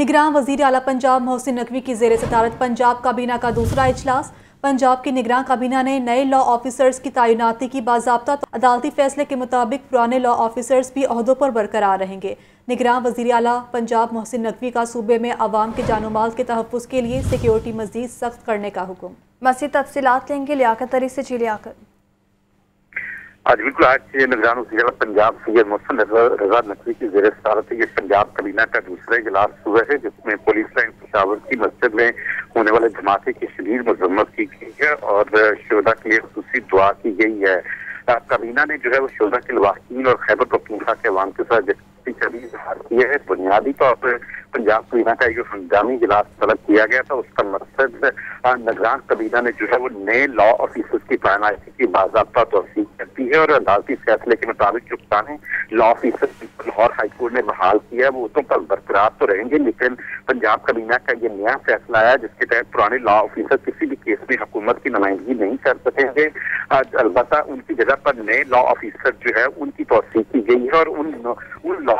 निगरान वज़ीर अला पंजाब मोहसिन नकवी की जेर सदारत, पंजाब काबीना का दूसरा इजलास। पंजाब की निगरान काबीना ने नए लॉ ऑफिसर्स की तैनाती की बाबा तो अदालती फैसले के मुताबिक पुराने लॉ ऑफिसर्स भी अहदों पर बरकरार रहेंगे। निगरान वज़ीर अला पंजाब मोहसिन नकवी का सूबे में आवाम के जानो माल के तहफ़ के लिए सिक्योरिटी मजीद सख्त करने का हुक्म। मजीद तफसीत लेंगे, लियाकत तरी से जी लियाकत। आज बिल्कुल आज से निगरान वज़ीर पंजाब सैयद मोहसन रजा नकवी की जेर सदारत ये पंजाब कबीना का दूसरा इजलास हुआ है, जिसमें पुलिस लाइन पिशावर की मस्जिद में होने वाले धमाके की शदीद मजम्मत की गई है और शोधा के लिए खसूसी दुआ की गई है। कबीना ने जो है वो शोधा के लवाकिन और खैबर पख्तूनखा के अवाम के साथ जगती कभी इजहार किया है। बुनियादी तौर पर पंजाब कबीना का जो हंगामी इजलास तलब किया गया था। उसका मकसद नगरान कबीना ने जो है वो नए लॉ ऑफिसर्स की तैनाती की बाबा तोसी करती है और अदालती फैसले के मुताबिक जो पुराने लॉ ऑफिसर लाहौर हाईकोर्ट ने बहाल किया है, वो तो पर बरकरार तो रहेंगे, लेकिन पंजाब कबीना का ये नया फैसला आया जिसके तहत पुराने लॉ ऑफिसर किसी भी केस में हुकूमत की नुमाइंदगी नहीं कर सकेंगे। अलबत् उनकी जगह पर नए लॉ ऑफिसर जो है, उनकी तोसी की गई है और उन उन लॉ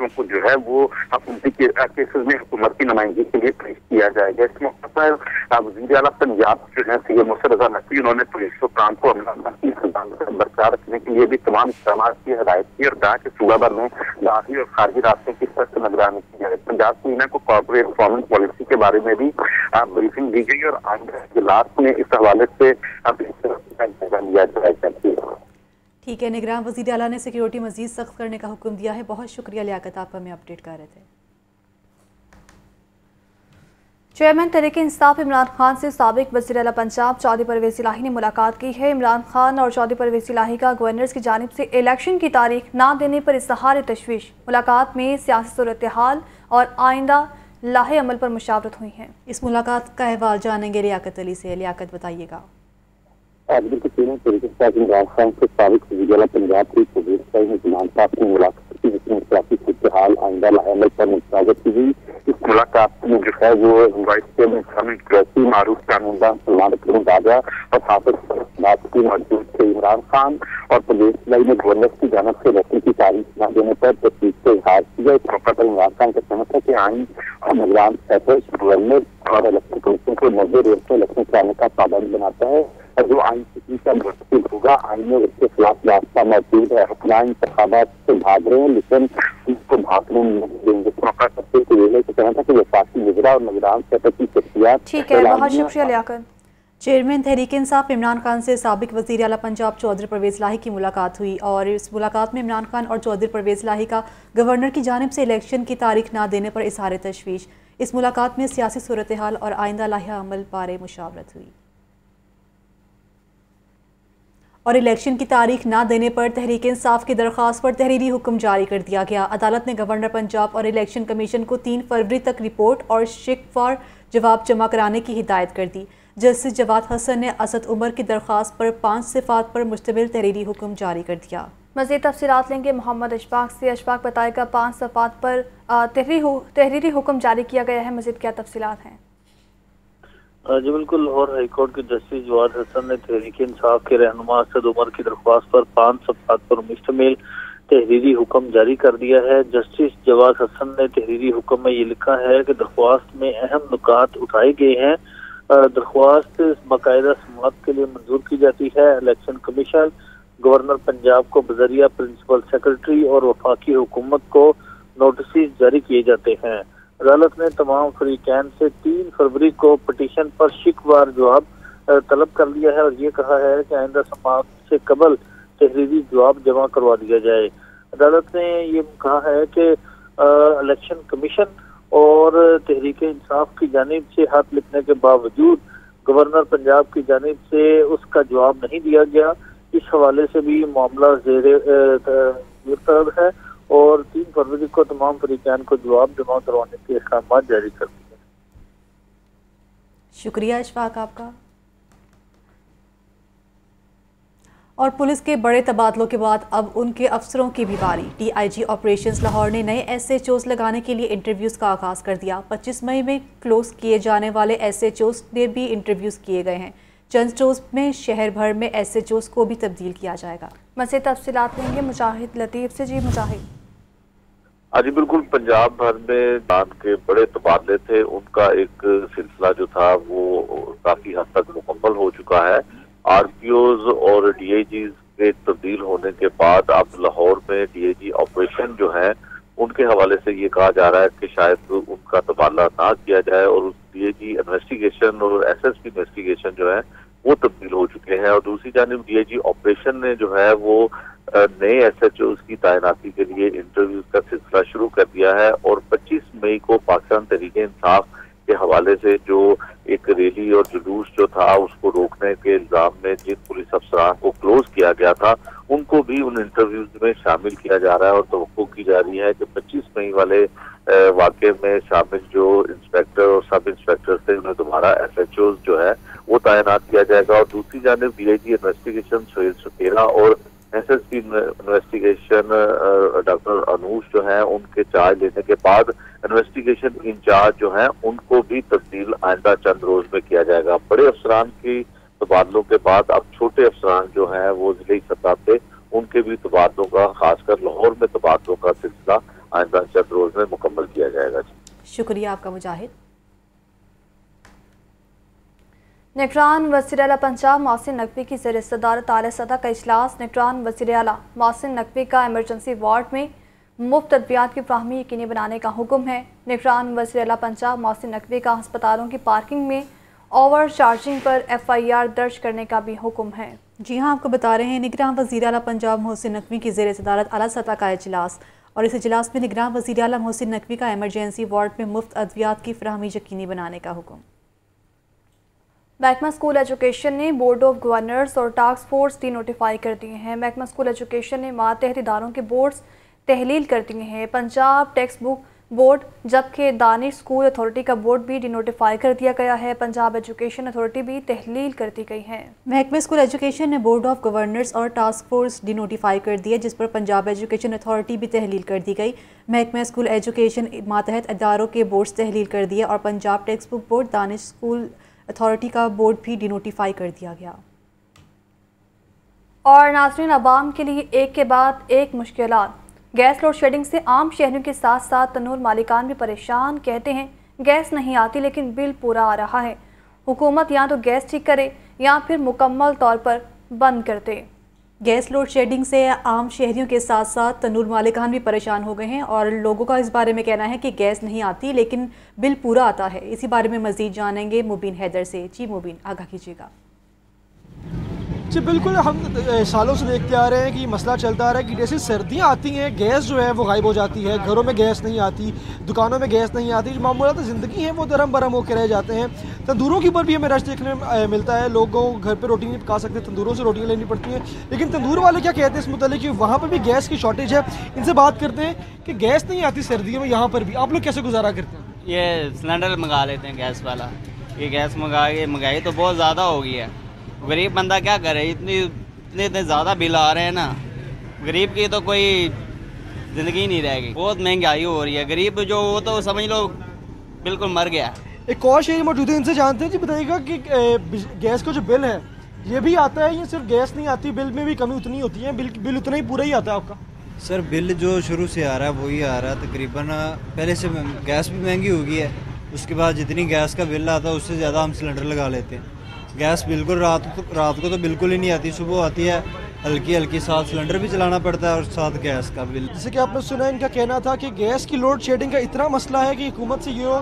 को जो है वो हुकूमती केसेस में हुकूमत की नुमाइंदगी के लिए पेश किया जाएगा इस मौके पर वजी अला पंजाब जो है सी एम रजा नकवी, उन्होंने पुलिस को प्रांत को बरकरार रखने के लिए भी तमाम इकदाम की, हदायत की और कहा कि सूबा भर में दाखिली और खारजी रास्ते की सख्त निगरानी की जाए। पंजाब मीना को कॉर्पोरेट परफॉर्मेंस पॉलिसी के बारे में भी ब्रीफिंग दी गई और आगे इजलास में इस हवाले से लिया जाएगा। ठीक है, निगरान वज़ीर अला ने सिक्योरिटी मजीद सख्त करने का हुक्म दिया है। बहुत शुक्रिया, लियाकत आप हमें अपडेट कर रहे थे। चेयरमैन तरीके इंसाफ इमरान खान से सबक वजी अला पंजाब चौधरी परवेज इलाही ने मुलाकात की है। इमरान खान और चौधरी परवेज इलाही का गवर्नर की जानब से इलेक्शन की तारीख ना देने पर इजहार तशवीश। मुलाकात में सियासी सूरत हाल और आइंदा लाहे अमल पर मुशावरत हुई है। इस मुलाकात का अहवाल जानेंगे लियाकत अली से। लियाकत बताइएगा। आदमी के तीनों तरीके से इमरान के की प्रदेश में इमरान साहब की मुलाकात की जिसमें की इस मुलाकात में जो है वो की मौजूद थे इमरान खान। और प्रदेश लाई ने गवर्नर की जानब से इलेक्शन की तारीख न देने पर तस्वीर से इजहार किया इस मौका पर इमरान खान का कहना था कि आइन और निगरान गवर्नर और इलेक्शन कमीशन को रोज में इलेक्शन कराने का पाबंद बनाता है और जो आइन किसी का मुश्किल होगा आइन में उसके खिलाफ रास्ता मौजूद है हुक्मरान इंतबात से भाग रहे हैं लेकिन उसको भागने नहीं देंगे मौका सबसे तो ये कहना था कि वफाकी निगरा और निगरान सतह की शख्सियात ठीक है बहुत शुक्रिया लियाकत। चेयरमैन तहरीक इंसाफ इमरान खान से सबक वजी अला पंजाब चौधरी परवेज़ लाही की मुलाकात हुई और इस मुलाकात में इमरान खान और चौधरी परवेज़ लाही का गवर्नर की जानब से इलेक्शन की तारीख ना देने पर इजहार तशवीश। इस मुलाकात में सियासी सूरत हाल और आइंदा लाहा अमल बारे मुशावरत हुई। और इलेक्शन की तारीख ना देने पर तहरीक इंसाफ की दरख्वास्त पर तहरीरी हुक्म जारी कर दिया गया। अदालत ने गवर्नर पंजाब और इलेक्शन कमीशन को तीन फरवरी तक रिपोर्ट और शिकवार जवाब जमा कराने की हिदायत कर दी जस्टिस जवाद हसन ने असद उमर की दरख्वास्त पर पाँच सिफात पर मुश्तमिल तहरीरी हुक्म जारी कर दिया। मजीद तफसीत लेंगे मोहम्मद अशफाक से। अशफाक बताएगा, पाँच सफ़ात पर तहरीरी हुक्म जारी किया गया है, मजीद क्या तफसीत हैं? जी, बिल्कुल, लाहौर हाईकोर्ट के जस्टिस जवाद हसन ने तहरीक इंसाफ के रहनुमा असद उमर की दरख्वास्त पर पाँच सफात पर मुश्तमिल तहरीरी हुक्म जारी कर दिया है। जस्टिस जवाद हसन ने तहरीरी हुक्म में ये लिखा है कि दरख्वास्त में अहम नुकात उठाए गए हैं। दरख्वास्त बाकायदा समात के लिए मंजूर की जाती है। इलेक्शन कमीशन गवर्नर पंजाब को बजरिया प्रिंसिपल सेक्रेटरी और वफाकी हुकूमत को नोटिस जारी किए जाते हैं। अदालत ने तमाम फरीकैन से तीन फरवरी को पटिशन पर शिकवार जवाब तलब कर लिया है और ये कहा है कि आइंदा समाप्त से कबल तहरीरी जवाब जमा करवा दिया जाए। अदालत ने ये कहा है कि इलेक्शन कमीशन और तहरीक इंसाफ की जानब से हाथ लिखने के बावजूद गवर्नर पंजाब की जानब से उसका जवाब नहीं दिया गया। इस हवाले से भी मामला जेर है। और तीन फरवरी को तमाम फरीकान को जवाब जमा करवाने के अहकाम जारी कर दिए शुक्रिया अशफाक आपका। और पुलिस के बड़े तबादलों के बाद अब उनके अफसरों की भी बारी। टीआईजी ऑपरेशंस लाहौर ने नए एसएचओस लगाने के लिए इंटरव्यूज़ का आगाज़ कर दिया। 25 मई में क्लोज किए जाने वाले एसएचओस ने भी इंटरव्यूज़ किए गए हैं। चंद स्टोर्स में शहर भर में एसएचओस को भी तब्दील किया जाएगा। मज़ीद तफसीत लेंगे मुजाहिद लतीफ़ से। जी मुजाहिद। हाँ जी बिल्कुल पंजाब भर में दान के बड़े तबादले थे। उनका एक सिलसिला जो था, वो काफ़ी हद तक मुकम्मल हो चुका है। आरपीओज और डीआईजी के तब्दील होने के बाद अब लाहौर में डीआईजी ऑपरेशन जो है, उनके हवाले से ये कहा जा रहा है कि शायद उनका तबादला ना किया जाए और डीआईजी इन्वेस्टिगेशन और एसएसपी इन्वेस्टिगेशन जो है, वो तब्दील हो चुके हैं। और दूसरी जानब डीआईजी ऑपरेशन ने जो है, वो नए एस एच की तैनाती के लिए इंटरव्यूज़ का सिलसिला शुरू कर दिया है और 25 मई को पाकिस्तान तरीके इंसाफ के हवाले से जो एक रैली और जुलूस जो था, उसको रोकने के इल्ज़ाम में जिन पुलिस अफसरान को क्लोज किया गया था, उनको भी उन इंटरव्यूज़ में शामिल किया जा रहा है और तो की जा रही है कि 25 मई वाले वाक्य में शामिल जो इंस्पेक्टर और सब इंस्पेक्टर थे, उन्हें दोबारा एस एच जो है, वो तैनात किया जाएगा। और दूसरी जानब D I G investigation Suhail Sukhera और S S P investigation doctor Anoosh जो है, उनके चार्ज लेने के बाद इन्वेस्टिगेशन इंचार्ज जो है, उनको भी तब्दील आइंदा चंद रोज में किया जाएगा। बड़े अफसरान की तबादलों के बाद अब छोटे अफसरान जो है, वो ज़िले सतह पे उनके भी तबादलों का, खासकर लाहौर में तबादलों का सिलसिला आइंदा चंद रोज में मुकम्मल किया जाएगा। शुक्रिया आपका मुजाहिद। निगरान वज़ीर अला पंजाब मोहसिन नकवी की जेर सदारत आल सतह का अजलास निगरान वज़ीर अला मोहसिन नकवी का एमरजेंसी वार्ड में मुफ़्त अद्वियात की फ्राहमी यकीनी बनाने का हुक्म है। निगरान वजी अला पंजाब मोहसिन नकवी का अस्पतालों की पार्किंग में ओवर चार्जिंग पर एफ़ आई आर दर्ज करने का भी हुक्म है। जी हाँ आपको बता रहे हैं निगरान वजी अला पंजाब मोहसिन नकवी की जेर सदारत अला सतह का अजलास और इस अजलास में निगरान वजी अला मोहसिन नकवी का एमरजेंसी वार्ड में मुफ़्त अद्वियात की फ्राहमी यकीनी बनाने का हुक्म। महकमा स्कूल एजुकेशन ने बोर्ड ऑफ़ गवर्नर्स और टास्क फोर्स डी नोटिफाई कर दिए हैं। महकमा स्कूल एजुकेशन ने मातहत इदारों के बोर्ड्स तहलील कर दिए हैं। पंजाब टेक्स्ट बुक बोर्ड, जबकि दानिश स्कूल अथॉरिटी का बोर्ड भी डिनोटिफाई कर दिया गया है। पंजाब एजुकेशन अथॉरिटी भी तहलील कर दी गई है। महकमे स्कूल एजुकेशन ने बोर्ड ऑफ़ गवर्नर्स और टास्क फोर्स डिनोटिफाई कर दिया जिस पर पंजाब एजुकेशन अथॉरिटी भी तहलील कर दी गई। महकमा स्कूल एजुकेशन मातहत इदारों के बोर्ड्स तहलील कर दिए और Punjab text book board, Danish school authority का बोर्ड भी डिनोटिफाई कर दिया गया। और नाजरन आवाम के लिए एक के बाद एक मुश्किल गैस लोड शेडिंग से आम शहरों के साथ साथ तनूर मालिकान भी परेशान, कहते हैं, गैस नहीं आती लेकिन बिल पूरा आ रहा है। हुकूमत या तो गैस ठीक करे या फिर मुकम्मल तौर पर बंद कर दे। गैस लोड शेडिंग से आम शहरियों के साथ साथ तनूर मालिकान भी परेशान हो गए हैं और लोगों का इस बारे में कहना है कि गैस नहीं आती, लेकिन बिल पूरा आता है। इसी बारे में मज़ीद जानेंगे मुबीन हैदर से। जी मुबीन आगा कीजिएगा। जी, बिल्कुल हम सालों से देखते आ रहे हैं कि मसला चलता आ रहा है कि जैसे सर्दियाँ आती हैं, गैस जो है वो गायब हो जाती है, घरों में गैस नहीं आती, दुकानों में गैस नहीं आती जो मामूलत ज़िंदगी है वो दरम बरम होकर रह जाते हैं। तंदूरों के ऊपर भी हमें रश देखने में मिलता है, लोगों घर पर रोटी नहीं पका सकते, तंदूरों से रोटियाँ लेनी पड़ती हैं। लेकिन तंदूर वाले क्या कहते हैं इस मुतल कि वहाँ पर भी गैस की शॉर्टेज है? इनसे बात करते हैं कि गैस नहीं आती सर्दियों में, यहाँ पर भी। आप लोग कैसे गुजारा करते हैं? ये सिलेंडर मंगा लेते हैं गैस वाला। ये गैस मंगा के मंगाई तो बहुत ज़्यादा हो गई है। गरीब बंदा क्या करे? इतनी इतने इतने ज़्यादा बिल आ रहे हैं ना। गरीब की तो कोई ज़िंदगी नहीं रहेगी। बहुत महँगाई हो रही है। गरीब जो वो तो समझ लो बिल्कुल मर गया। एक और शेर मौजूद है इनसे जानते हैं। जी बताइएगा कि गैस का जो बिल है ये भी आता है ये सिर्फ़ गैस नहीं आती? बिल में भी कमी उतनी होती है? बिल बिल उतना ही पूरा ही आता है आपका? सर बिल जो शुरू से आ रहा है वही आ रहा है। तकरीबन पहले से गैस भी महँगी हो गई है। उसके बाद जितनी गैस का बिल आता है उससे ज़्यादा हम सिलेंडर लगा लेते हैं। गैस बिल्कुल रात को रात को तो बिल्कुल ही नहीं आती सुबह आती है हल्की हल्की साथ सिलेंडर भी चलाना पड़ता है और साथ गैस का बिल। जैसे कि आपने सुना इनका कहना था कि गैस की लोड शेडिंग का इतना मसला है कि हुकूमत से ये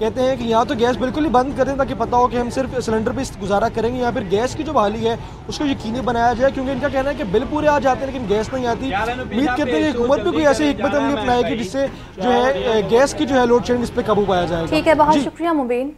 कहते हैं कि यहाँ तो गैस बिल्कुल ही बंद करें ताकि पता हो कि हम सिर्फ़ सिलेंडर पे गुजारा करेंगे या फिर गैस की जो बहाली है उसको यकीनी बनाया जाए क्योंकि इनका कहना है कि बिल पूरे आ जाते हैं लेकिन गैस नहीं आती। उम्मीद करते हैं कि हुकूमत भी कोई ऐसी अमली अपनाएगी जिससे जो है गैस की जो है लोड शेडिंग इस पर काबू पाया जाएगा। ठीक है बहुत शुक्रिया मुबीन।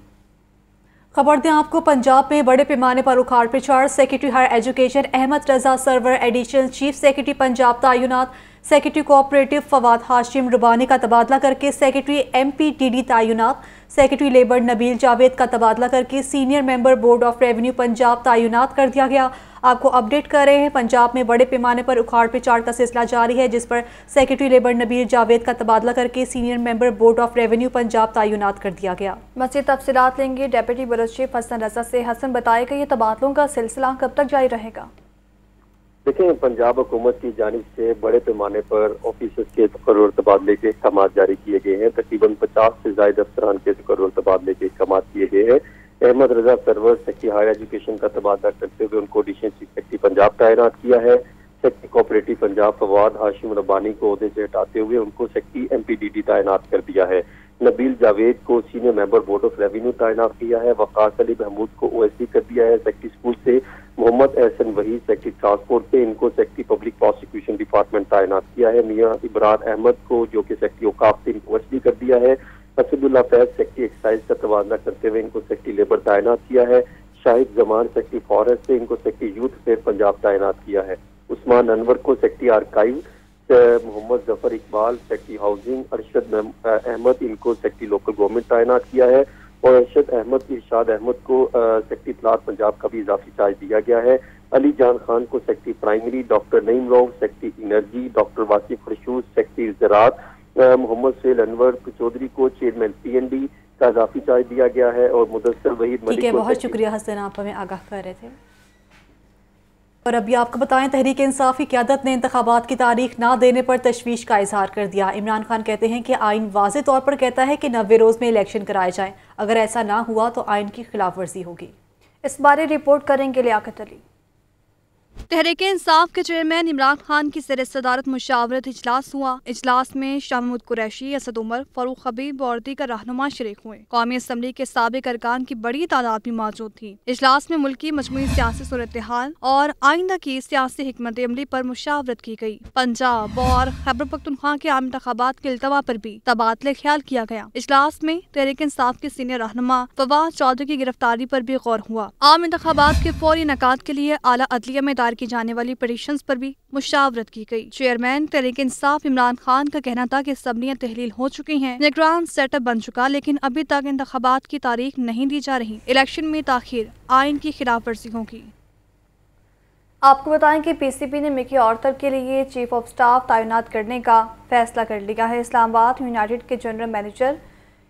खबर दें आपको, पंजाब में बड़े पैमाने पर उखाड़ पिछाड़ secretary higher education Ahmad Raza Sarwar additional chief secretary Punjab तयनत secretary cooperative Fawad Hashim रुबानी का तबादला करके secretary M P T D तयनत secretary labour Nabeel Javed का तबादला करके senior member board of revenue Punjab तयनत कर दिया गया। आपको अपडेट कर रहे हैं। पंजाब में बड़े पैमाने पर उखाड़ पिछाड़ का सिलसिला जारी है जिस पर सेक्रेटरी लेबर नबीर जावेद का तबादला करके senior member board of revenue Punjab तयनत कर दिया गया। मजीद तफसीत लेंगे डेप्यूटी बरस चीफ हसन रजा से। हसन बताएगा ये तबादलों का सिलसिला कब तक जारी रहेगा? देखें पंजाब हुकूमत की जानब से बड़े पैमाने पर ऑफिसर्स के तकर्र तबादले के अहकाम जारी किए गए हैं। तकरीबन पचास से जायद अफसरान के तकर्र तबादले के अहकाम किए गए हैं। Ahmad Raza Sarwar secretary higher education का तबादला करते हुए उनको एडिशनल चीफ सेक्रेटरी पंजाब तैनात किया है। सेक्रेटरी कोऑपरेटिव पंजाब फवाद हाशिम रब्बानी को अहदे से हटाते हुए उनको सेक्रेटरी एमपीडीडी तैनात कर दिया है। नबील जावेद को senior member board of revenue तैनात किया है। वकास अली महमूद को ओएसडी कर दिया है। सेक्रेटरी स्कूल से मोहम्मद एहसन वही सेक्रेटरी ट्रांसपोर्ट से इनको सेक्रेटरी पब्लिक प्रोसिक्यूशन डिपार्टमेंट तैनात किया है। मियाँ इमरान अहमद को जो कि सेक्रेटरी औकाफ से इनको ओएसडी कर दिया है। असदुल्ला फैज सेक्रेटरी एक्साइज का तबादला करते हुए इनको सेक्रेटरी लेबर तैनात किया है। शाहिद जमान सेक्रेटरी फॉरेस्ट से इनको सेक्रेटरी यूथ अफेयर पंजाब तैनात किया है। उस्मान अनवर को secretary archive Muhammad Zafar Iqbal secretary housing Arshad Ahmad इनको सेक्रेटरी लोकल गवर्नमेंट तैनात किया है और अरशद अहमद इरशाद अहमद को सेक्रेटरी इतलात पंजाब का भी इजाफी चार्ज दिया गया है। अली जान खान को secretary primary, doctor Naeem Rao secretary energy, doctor Wasif Khurshid secretary ज़रात Mohammad सैल अनवर चौधरी को चेयरमैन पीएनडी का इजाफी चार्ज दिया गया है और मुदस्सर वहीद ठीक है बहुत शुक्रिया हसन आप हमें आगाह कर रहे थे। और अभी आपको बताएँ तहरीक इंसाफ की क्यादत ने इंतबात की तारीख ना देने पर तशवीश का इजहार कर दिया। इमरान खान कहते हैं कि आइन वाज तौर पर कहता है कि नबे रोज़ में इलेक्शन कराए जाएँ। अगर ऐसा ना हुआ तो आइन की खिलाफ वर्जी होगी। इस बारे रिपोर्ट करेंगे लियाकत अली। तहरीक इंसाफ के चेयरमैन इमरान खान की सर सदारत मुशावरत इजलास हुआ। इजलास में शाह महमूद कुरैशी, असद उमर फरूख हबीब और दीगर रहनुमा शरीक हुए। कौमी असम्बली के सबक अरकान की बड़ी तादाद भी मौजूद थी। इजलास में मुल्क मजमू सियासी सूरत हाल और आइंदा की सियासी हमत अमली पर मुशावरत की गई। पंजाब और खैबर पख्तनख्वा के आम इंतबात के अल्तवा पर भी तबादले ख्याल किया गया। इजलास में तहरीक इंसाफ के सीनियर रहनुमा फवाद चौधरी की गिरफ्तारी पर भी गौर हुआ। आम इंतबात के फौरी नकात के लिए आला अदलिया में दायर की जाने वाली पटिशन पर भी मुशावरत की गई। चेयरमैन तहरीक इंसाफ इमरान खान का कहना था कि सबनियाँ तहलील हो चुकी हैं। निगरान सेटअप बन चुका, लेकिन अभी तक इंतबात की तारीख नहीं दी जा रही। इलेक्शन में ताखिर आइन की खिलाफ वर्जी होगी। आपको बताएँ कि पीसीबी ने मिकी ऑर्थर के लिए चीफ ऑफ़ स्टाफ तैनात करने का फैसला कर लिया है। इस्लामाबाद यूनाइटेड के जनरल मैनेजर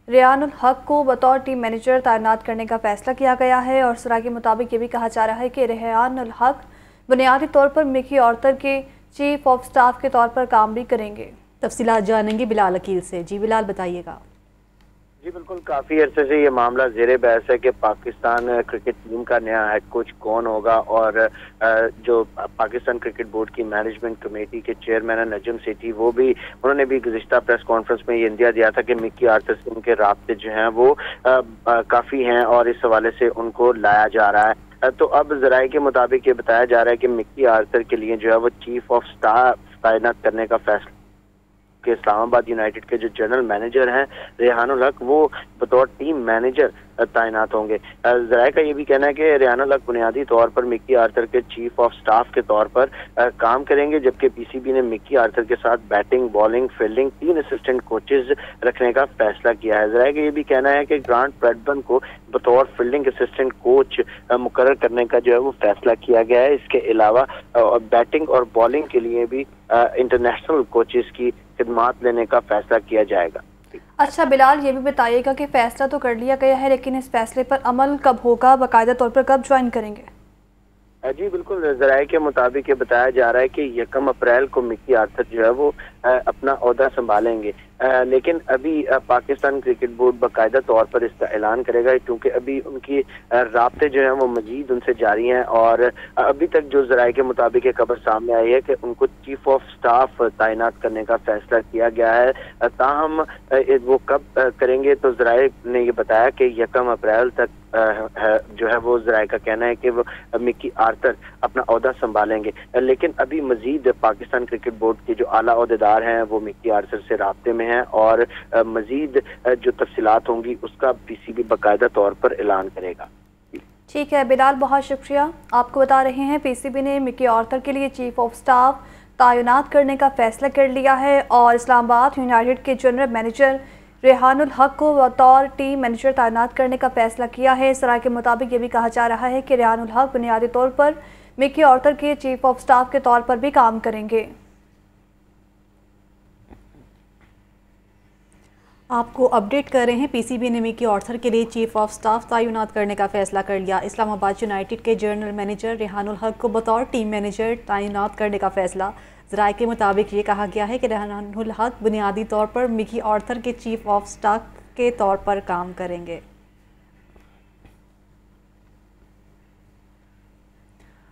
रियानुल हक को बतौर टीम मैनेजर तैनात करने का फैसला किया गया है और सरा के मुताबिक ये भी कहा जा रहा है कि रेहानुल हक बुनियादी तौर पर मिकी औरतर के चीफ ऑफ़ स्टाफ के तौर पर काम भी करेंगे। तफसीत जानेंगे बिलाल अकील से। जी बिलाल, बताइएगा। जी, बिल्कुल, काफ़ी अरसे से ये मामला जेर बहस है कि पाकिस्तान क्रिकेट टीम का नया हेड कोच कौन होगा और जो पाकिस्तान क्रिकेट बोर्ड की मैनेजमेंट कमेटी के चेयरमैन है, नजम सेठी, वो भी, उन्होंने भी गुजशत प्रेस कॉन्फ्रेंस में ये इंदिया दिया था कि मिक्की आर्थर से उनके रबते जो हैं वो काफ़ी हैं और इस हवाले से उनको लाया जा रहा है। तो अब जराये के मुताबिक ये बताया जा रहा है कि मिक्की आर्थर के लिए जो है वो चीफ ऑफ़ स्टाफ तैनात करने का फैसला के, इस्लामाबाद यूनाइटेड के जो जनरल मैनेजर हैं रेहानुल हक, वो बतौर टीम मैनेजर तैनात होंगे। जराये का ये भी कहना है कि रेहाना लक बुनियादी तौर पर मिक्की आर्थर के चीफ ऑफ़ स्टाफ के तौर पर काम करेंगे, जबकि पीसीबी ने मिक्की आर्थर के साथ बैटिंग, बॉलिंग, फील्डिंग, तीन असिस्टेंट कोचेज रखने का फैसला किया है। जराये का ये भी कहना है कि ग्रांट ब्रेडबन को बतौर फील्डिंग असिस्टेंट कोच मुकर करने का जो है वो फैसला किया गया है। इसके अलावा बैटिंग और बॉलिंग के लिए भी इंटरनेशनल कोचेज की खिदमात लेने का फैसला किया जाएगा। अच्छा बिलाल ये भी बताइएगा कि फ़ैसला तो कर लिया गया है लेकिन इस फैसले पर अमल कब होगा? बाकायदा तौर पर कब ज्वाइन करेंगे? जी बिल्कुल जराये के मुताबिक ये बताया जा रहा है कि यकम अप्रैल को मिकी आर्थर जो है वो अपना अहदा संभालेंगे। लेकिन अभी पाकिस्तान क्रिकेट बोर्ड बाकायदा तौर पर इसका ऐलान करेगा, क्योंकि अभी उनकी रबते जो हैं वो मजीद उनसे जारी हैं और अभी तक जो जराये के मुताबिक ये खबर सामने आई है कि उनको चीफ ऑफ़ स्टाफ तैनात करने का फैसला किया गया है। ताहम वो कब करेंगे तो जराये ने ये बताया कि यकम अप्रैल तक जो है वो जराये का कहना है कि वो मिक्की आर्थर अपना अहदा संभालेंगे। लेकिन अभी मजीद पाकिस्तान क्रिकेट बोर्ड के जो आला अहदेदार हैं वो मिक्की आर्थर से रबते में हैं और मजीद जो तफसीत होंगी उसका पीसीबी बाकायदा तौर पर ऐलान करेगा। ठीक है, बिलाल, बहुत शुक्रिया। आपको बता रहे हैं, पीसीबी ने मिकी ऑर्थर के लिए चीफ ऑफ़ स्टाफ तैनात करने का फैसला कर लिया है और इस्लामाबाद यूनाइटेड के जनरल मैनेजर रेहानुल हक को बतौर टीम मैनेजर तैनात करने का फैसला किया है। सराय के मुताबिक ये भी कहा जा रहा है कि रेहानुल हक बुनियादी तौर पर मिकी ऑर्थर के चीफ ऑफ़ स्टाफ के तौर पर भी काम करेंगे। आपको अपडेट कर रहे हैं पीसीबी ने मिकी ऑर्थर के लिए चीफ ऑफ़ स्टाफ तैनात करने का फैसला कर लिया। इस्लामाबाद यूनाइटेड के जनरल मैनेजर रेहानुल हक को बतौर टीम मैनेजर तैनात करने का फैसला। जराए के मुताबिक ये कहा गया है कि रेहानुल हक बुनियादी तौर पर मिकी ऑर्थर के चीफ ऑफ़ स्टाफ के तौर पर काम करेंगे।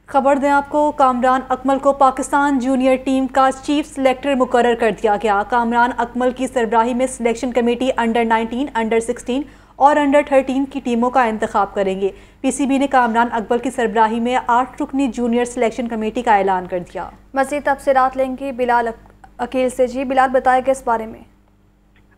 खबर दें आपको कामरान अकमल को पाकिस्तान जूनियर टीम का चीफ सिलेक्टर मुकर कर दिया गया। कामरान अकमल की सरबराही में सिलेक्शन कमेटी अंडर 19, अंडर 16 और अंडर 13 की टीमों का इंतखब करेंगे। पीसीबी ने कामरान अकबल की सरबराही में आठ रुकनी जूनियर सिलेक्शन कमेटी का ऐलान कर दिया। मजीद तफसरात लेंगे। बिलाल अकील से। जी बिलाल बताएगा इस बारे में?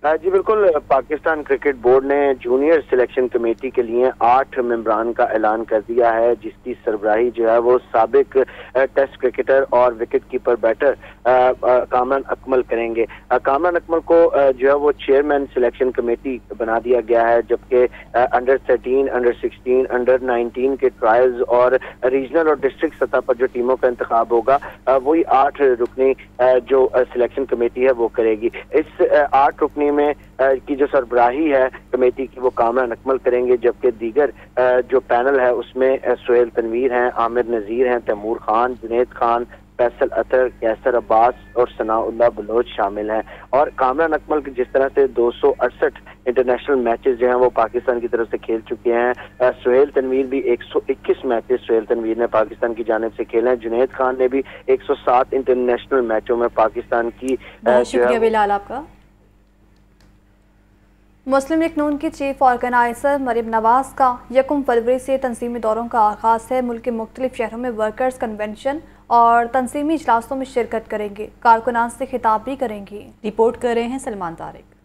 जी, बिल्कुल, पाकिस्तान क्रिकेट बोर्ड ने जूनियर सिलेक्शन कमेटी के लिए आठ मेम्बरान का ऐलान कर दिया है, जिसकी सरबराही जो है वो सबक टेस्ट क्रिकेटर और wicket keeper batter Kamran Akmal करेंगे। कामरान अकमल को जो है वो चेयरमैन सिलेक्शन कमेटी बना दिया गया है, जबकि under thirteen under sixteen under nineteen के ट्रायल्स और रीजनल और डिस्ट्रिक्ट सतह पर जो टीमों का इंतखब होगा वही आठ रुकनी जो सिलेक्शन कमेटी है वो करेगी। इस आठ रुकनी में की जो सरबराही है कमेटी की वो कामरान अकमल करेंगे जबकि दीगर जो पैनल है उसमें सोहेल तनवीर हैं आमिर नज़ीर हैं तैमूर खान जुनेद खान फैसल अतर कैसर अब्बास और सनाउल्ला बलोच शामिल हैं। और कामरान अकमल की जिस तरह से दो सौ अड़सठ इंटरनेशनल मैचेस जो हैं वो पाकिस्तान की तरफ़ से खेल चुके हैं। सुहेल तनवीर भी 121 मैचेस सुहेल तनवीर ने पाकिस्तान की जानब से खेले हैं। जुनेद खान ने भी 107 इंटरनेशनल मैचों में पाकिस्तान की मुस्लिम लीग नून की चीफ ऑर्गेनाइजर मरीम नवाज़ का यकम फरवरी से तनजीमी दौरों का आगाज़ है। मुल्क के मुख्तलिफ़ शहरों में वर्कर्स कन्वेंशन और तनजीमी इजलासों में शिरकत करेंगे। कारकुनान से खिताब भी करेंगी। रिपोर्ट कर रहे हैं सलमान तारिक।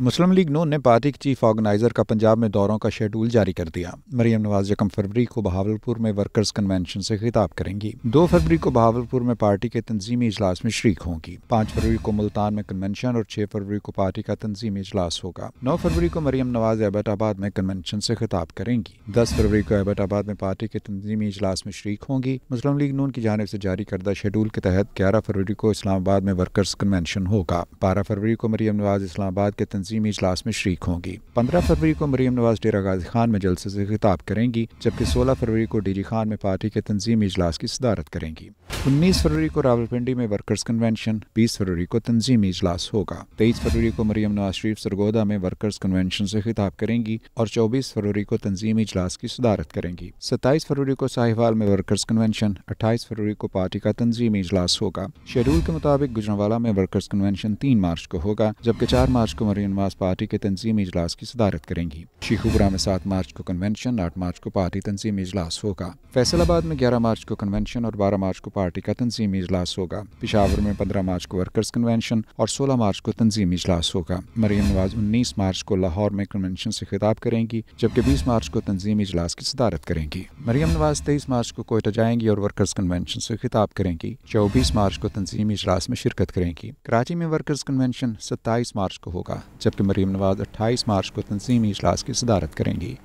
मुस्लिम लीग नून ने पार्टी के चीफ ऑर्गेनाइजर का पंजाब में दौरों का शेड्यूल जारी कर दिया। मरियम नवाज़ यकम फरवरी को बहावलपुर में वर्कर्स कन्वेंशन से खिताब करेंगी। दो फरवरी को बहावलपुर में पार्टी के तंजीमी इजलास में शरीक होंगी। पाँच फरवरी को मुल्तान में कन्वेंशन और छह फरवरी को पार्टी का तंजीमी इजलास होगा। नौ फरवरी को मरियम नवाज़ एबटाबाद में कन्वेंशन से खिताब करेंगी। दस फरवरी को एबटाबाद में पार्टी के तंजीमी इजलास में शरीक होंगी। मुस्लिम लीग नून की जानब से जारी करदा शेड्यूल के तहत ग्यारह फरवरी को इस्लामाबाद में वर्कर्स कन्वेंशन होगा। बारह फरवरी को मरियम नवाज़ इस्लामाबाद के तंजीमी इजलास में शरीक होंगी। पंद्रह फरवरी को मरीम नवाज़ डेरा गाजी खान में जलसे से खिताब करेंगी, जबकि सोलह फरवरी को डी खान में पार्टी के तंजीमी इजलास की सदारत करेंगी। उन्नीस फरवरी को रावलपिंडी में वर्कर्स कन्वेंशन बीस फरवरी को तंजीमी इजलास होगा। तेईस फरवरी को मरीम नवाज़ शरीफ सरगोदा में वर्कर्स कन्वेंशन से खिताब करेंगी और चौबीस फरवरी को तंजीमी इजलास की सदारत करेंगी। सत्ताईस फरवरी को साहिवाल में वर्कर्स कन्वेंशन अट्ठाईस फरवरी को पार्टी का तंजीमी इजलास होगा। शेड्यूल के मुताबिक गुजरावाला में वर्कर्स कन्वेंशन तीन मार्च को होगा, जबकि चार मार्च को मरीम नवाज़ पार्टी के तंजीमी इजलास की सदारत करेंगी शिखुपुरा में सात मार्च को कन्वेंशन आठ मार्च को पार्टी तंजीमी इजलास होगा फैसलाबाद में ग्यारह मार्च को कन्वेंशन और बारह मार्च को पार्टी का तंजीमी इजलास होगा पिशावर में पंद्रह मार्च को वर्कर्स कन्वेंशन और सोलह मार्च को तंजीमी इजलास होगा मरीम नवाज़ उन्नीस मार्च को लाहौर में कन्वेंशन से खिताब करेंगी जबकि बीस मार्च को तंजीमी इजलास की सदारत करेंगी मरीम नवाज़ तेईस मार्च को कोयटा जाएँगी और वर्कर्स कन्वेंशन से खिताब करेंगी चौबीस मार्च को तंजीमी इजलास में शिरकत करेंगी कराची में वर्कर्स कन्वेंशन सत्ताईस मार्च को होगा जबकि मरीम नवाज़ अट्ठाईस मार्च को तनजीमी इजलास की सदारत करेंगी।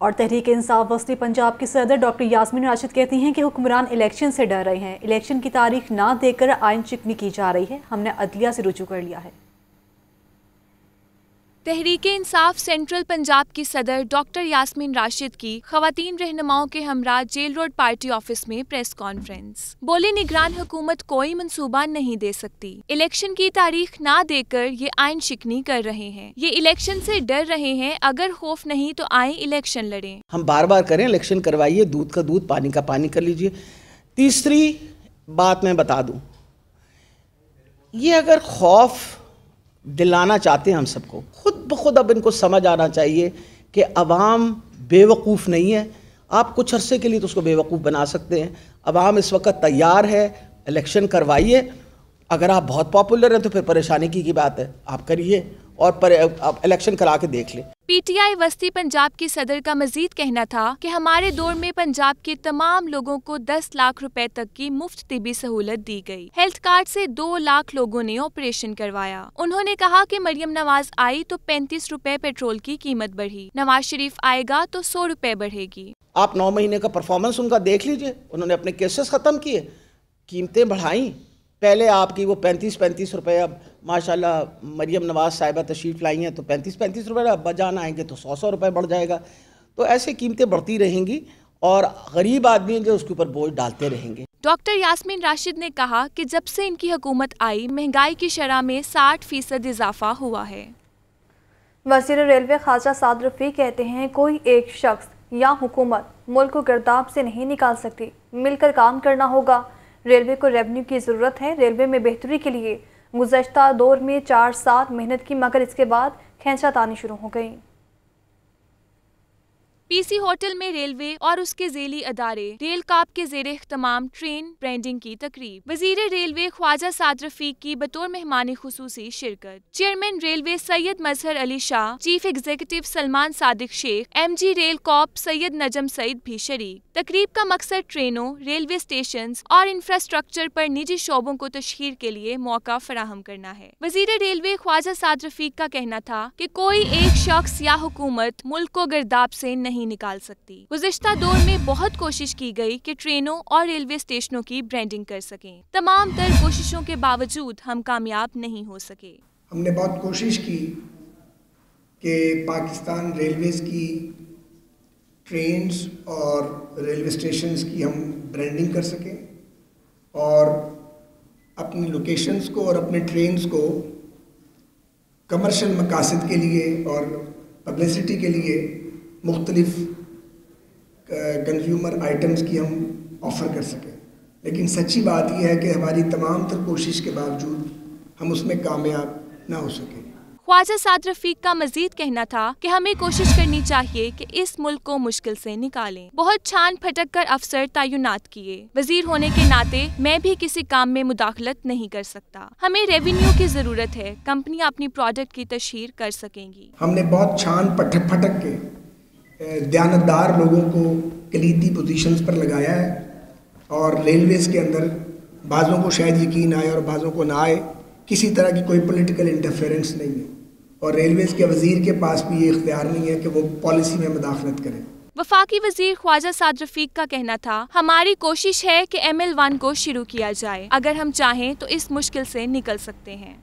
और तहरीक इंसाफ वस्ती पंजाब की सदर डॉक्टर यासमिन राशिद कहती हैं कि हुक्मरान इलेक्शन से डर रहे हैं। इलेक्शन की तारीख ना देकर आयन चिकनी की जा रही है। हमने अदलिया से रुजू कर लिया है। तहरीक इंसाफ सेंट्रल पंजाब की सदर डॉक्टर यासमीन राशिद की खातन रहनुमाओं के हमरा जेल रोड पार्टी ऑफ़िस में प्रेस कॉन्फ्रेंस। बोली, निगरान हुकूमत कोई मंसूबा नहीं दे सकती। इलेक्शन की तारीख ना देकर ये आयन शिकनी कर रहे हैं। ये इलेक्शन से डर रहे हैं, अगर खौफ नहीं तो आए इलेक्शन लड़े। हम बार बार करें, इलेक्शन करवाइए, दूध का दूध, पानी का पानी कर लीजिए। तीसरी बात मैं बता दूँ, ये अगर खौफ दिलाना चाहते हैं हम सबको। खुद ब खुद अब इनको समझ आना चाहिए कि अवाम बेवकूफ़ नहीं है। आप कुछ अरसे के लिए तो उसको बेवकूफ़ बना सकते हैं। अवाम इस वक्त तैयार है इलेक्शन करवाइए। अगर आप बहुत पॉपुलर हैं तो फिर परेशानी की, की बात है। आप करिए और पर आप इलेक्शन करा के देख लें। पीटीआई वस्ती पंजाब की सदर का मजीद कहना था कि हमारे दौर में पंजाब के तमाम लोगों को 10 लाख रुपए तक की मुफ़्त तिबी सहूलत दी गई। हेल्थ कार्ड से 2 लाख लोगों ने ऑपरेशन करवाया। उन्होंने कहा कि मरियम नवाज़ आई तो पैंतीस रुपए पेट्रोल की कीमत बढ़ी। नवाज़ शरीफ आएगा तो सौ रुपए बढ़ेगी। आप नौ महीने का परफॉर्मेंस उनका देख लीजिए। उन्होंने अपने केसेस खत्म किए। कीमतें बढ़ाई। पहले आपकी वो पैंतीस पैंतीस रुपए अब माशाल्लाह मरियम नवाज़ साहिबा तशरीफ़ लाई हैं तो पैंतीस पैंतीस रुपये अब्बा जान आएँगे तो सौ सौ रुपये बढ़ जाएगा। तो ऐसे कीमतें बढ़ती रहेंगी और गरीब आदमी जो उसके ऊपर बोझ डालते रहेंगे। डॉक्टर यास्मीन राशिद ने कहा कि जब से इनकी हुकूमत आई महँगाई की शरह में 60 फ़ीसद इजाफा हुआ है। वज़ीर रेलवे ख्वाजा साद रफ़ी कहते हैं कोई एक शख्स या हुकूमत मुल्क को गर्दाब से नहीं निकाल सकती। मिलकर काम करना होगा। रेलवे को रेवेन्यू की ज़रूरत है। रेलवे में बेहतरी के लिए गुजशत दौर में चार सात मेहनत की, मगर इसके बाद खेचा तानी शुरू हो गई। पीसी होटल में रेलवे और उसके जेली अदारे, रेल काप के जेर अहतमाम ट्रेन, ब्रांडिंग की तकरीब। वज़ीर रेलवे ख्वाजा साद रफीक की बतौर मेहमान खसूसी शिरकत। Chairman railway Syed Mazhar Ali Shah, chief executive Salman Sadiq Sheikh, M G rail cop Syed Najam Saeed भी शरीक। तकरीब का मकसद ट्रेनों, रेलवे स्टेशन और इंफ्रास्ट्रक्चर पर निजी शोबों को तशहर के लिए मौका फराहम करना है। वज़ीर रेलवे ख्वाजा साद रफीक का कहना था की कोई एक शख्स या हुकूमत मुल्क को गर्दाब से नहीं निकाल सकती। गुजश्ता दौर में बहुत कोशिश की गई की ट्रेनों और रेलवे स्टेशनों की ब्रांडिंग कर सके। तमाम तर कोशिशों के बावजूद हम कामयाब नहीं हो सके। हमने बहुत कोशिश की कि पाकिस्तान रेलवेज की ट्रेन्स और रेलवे स्टेशन की हम ब्रांडिंग कर सकें और अपनी लोकेशंस को और अपने ट्रेन्स को कमर्शियल मकासद के लिए और पब्लिसिटी के लिए मुख्तलिफ़ कंज्यूमर आइटम्स की हम ऑफ़र कर सकें। लेकिन सच्ची बात यह है कि हमारी तमाम तर कोशिश के बावजूद हम उसमें कामयाब ना हो सके। ख्वाजा साद रफीक का मजीद कहना था कि हमें कोशिश करनी चाहिए कि इस मुल्क को मुश्किल से निकालें। बहुत छान फटक कर अफसर तयनात किए। वज़ीर होने के नाते मैं भी किसी काम में मुदाखलत नहीं कर सकता। हमें रेवेन्यू की ज़रूरत है। कंपनियाँ अपनी प्रोडक्ट की तशहर कर सकेंगी। हमने बहुत छान पटक फटक के दयानतदार लोगों को कलीदी पोजीशंस पर लगाया है और रेलवेज़ के अंदर बाज़ों को शायद यकीन आए और बाज़ों को ना आए, किसी तरह की कोई पॉलिटिकल इंटरफेरेंस नहीं है। और रेलवेज़ के वज़ीर के पास भी ये इख्तियार नहीं है कि वो पॉलिसी में मुदाखलत करें। वफाकी वज़ीर ख्वाजा साद रफीक का कहना था हमारी कोशिश है कि एम एल वन को शुरू किया जाए। अगर हम चाहें तो इस मुश्किल से निकल सकते हैं।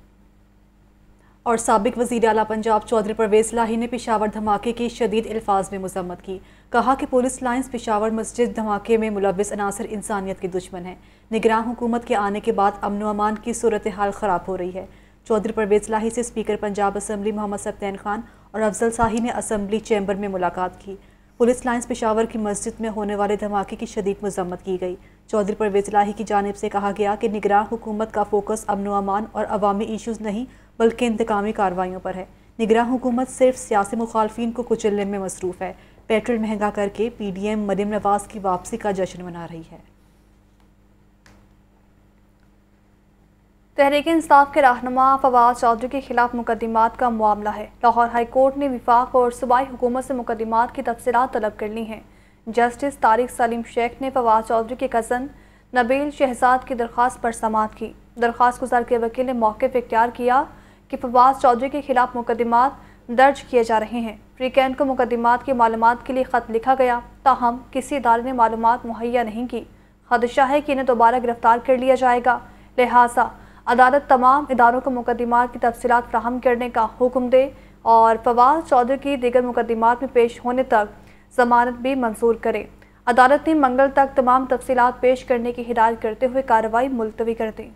और सबक वज़ीर अला पंजाब चौधरी परवेज लाही ने पिशावर धमाके की शदीद अल्फाज में मजम्मत की। कहा कि पुलिस लाइन्स पिशावर मस्जिद धमाके में मुलविस अनासर इंसानियत के दुश्मन है। निगरान हुकूमत के आने के बाद अमन अमान की सूरत हाल ख़राब हो रही है। चौधरी परवेज लाही से स्पीकर पंजाब असम्बली मोहम्मद सप्तैन खान और अफजल शाही ने असम्बली चैम्बर में मुलाकात की। पुलिस लाइन्स पिशावर की मस्जिद में होने वाले धमाके की शदीद मजम्मत की गई। चौधरी परवेज लाही की जानब से कहा गया कि निगरान हुकूमत का फोकस अमन अमान और अवामी इशूज़ नहीं, बल्कि इंतकामी कार्रवाइयों पर है। निगरान हुकूमत सिर्फ़ सियासी मुखालफी को कुचलने में मसरूफ़ है। पेट्रोल महँगा करके P D M Maryam Nawaz की वापसी का जश्न मना रही है। तहरीक इंसाफ के रहनमा फवाद चौधरी के खिलाफ मुकदमात का मामला है। लाहौर हाई कोर्ट ने विफाक और सूबाई हुकूमत से मुकदमात की तफसर तलब कर ली हैं। जस्टिस तारिक सलीम शेख ने फवाद चौधरी के कज़न नबील शहजाद की दरख्वास्त पर समात की। दरख्वास्त गुजार के वकील ने मौके पर इख्तियार किया कि फवाद चौधरी के खिलाफ मुकदमात दर्ज किए जा रहे हैं। फ्रीकैन को मुकदमात की मालूम के लिए ख़त लिखा गया, ताहम किसी इदारे ने मालूम मुहैया नहीं की। खदशा है कि इन्हें दोबारा गिरफ़्तार कर लिया जाएगा। लिहाजा अदालत तमाम इदारों को मुकदमा की तफसीत फ्राहम करने का हुक्म दे और फवाद चौधरी की दीगर मुकदमात में पेश होने तक जमानत भी मंजूर करे। अदालत ने मंगल तक तमाम तफसीत पेश करने की हिदायत करते हुए कार्रवाई मुलतवी कर दी।